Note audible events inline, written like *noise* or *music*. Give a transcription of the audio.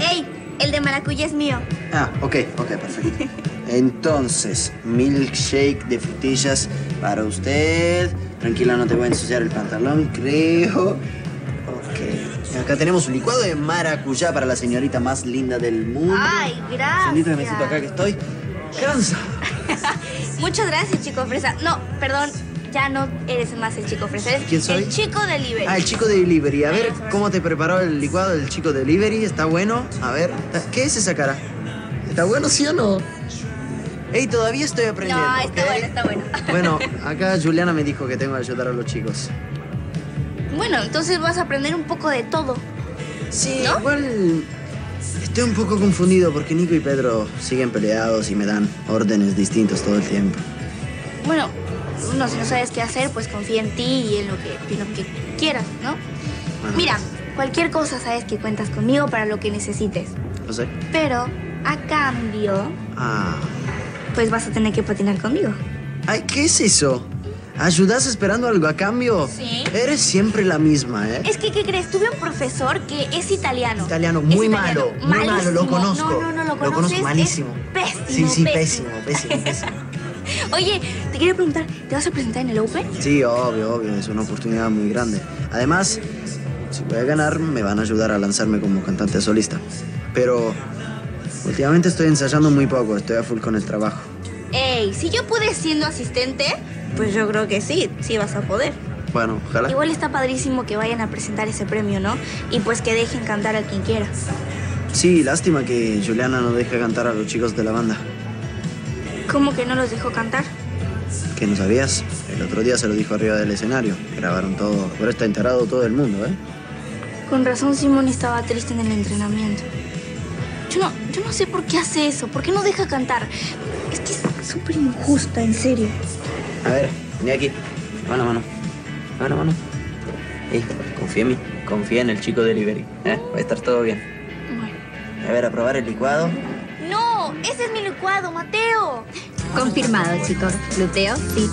¡Ey! El de maracuyá es mío. Ah, ok, ok, perfecto. *laughs* Entonces, milkshake de frutillas para usted. Tranquila, no te voy a ensuciar el pantalón, creo. Ok. Acá tenemos un licuado de maracuyá para la señorita más linda del mundo. Ay, gracias. Señorita, me siento acá que estoy cansado. *laughs* Muchas gracias, chico fresa. No, perdón, ya no eres más el chico fresa. Eres ¿Quién soy? El chico delivery. Ah, el chico de delivery. A ver, ¿cómo te preparó el licuado del chico de delivery? ¿Está bueno? A ver, ¿qué es esa cara? ¿Está bueno, sí o no? Ey, todavía estoy aprendiendo. No, está bueno, está bueno. *laughs* Bueno, acá Juliana me dijo que tengo que ayudar a los chicos. Bueno, entonces vas a aprender un poco de todo. Sí, ¿No? igual estoy un poco confundido porque Nico y Pedro siguen peleados y me dan órdenes distintos todo el tiempo. Bueno, no, si no sabes qué hacer, pues confía en ti y en lo que, en lo que quieras, ¿no? Bueno, Mira, cualquier cosa sabes que cuentas conmigo para lo que necesites. No sé. Pero, a cambio, Ah. pues vas a tener que patinar conmigo. Ay, ¿qué es eso? ¿Ayudas esperando algo a cambio? Sí. Eres siempre la misma, ¿eh? Es que, ¿qué crees? Tuve un profesor que es italiano. Italiano, Es muy italiano. malo, muy malo, lo conozco. No, no, no, lo Lo conozco, es malísimo. Pésimo, Sí, sí, pésimo. pésimo, pésimo, pésimo. *laughs* Oye, te quería preguntar, ¿te vas a presentar en el Open? Sí, obvio, obvio, es una oportunidad muy grande. Además, si voy a ganar, me van a ayudar a lanzarme como cantante solista. Pero últimamente estoy ensayando muy poco, estoy a full con el trabajo. Ey, si yo pude siendo asistente, pues yo creo que sí, sí vas a poder. Bueno, ojalá. Igual está padrísimo que vayan a presentar ese premio, ¿no? Y pues que dejen cantar a quien quiera. Sí, lástima que Juliana no deja cantar a los chicos de la banda. ¿Cómo que no los dejó cantar? ¿Que no sabías? El otro día se lo dijo arriba del escenario. Grabaron todo. Ahora está enterado todo el mundo, ¿eh? Con razón Simón estaba triste en el entrenamiento. Yo no, yo no sé por qué hace eso, por qué no deja cantar. Es que es súper injusta, en serio. A ver, vení aquí. Mano, mano. Mano, mano. Ey, confía en mí. Confía en el chico delivery. ¿eh? Va a estar todo bien. Bueno. A ver, a probar el licuado. No, ese es mi licuado, Mateo. Confirmado, chicos. Gluteo, sí.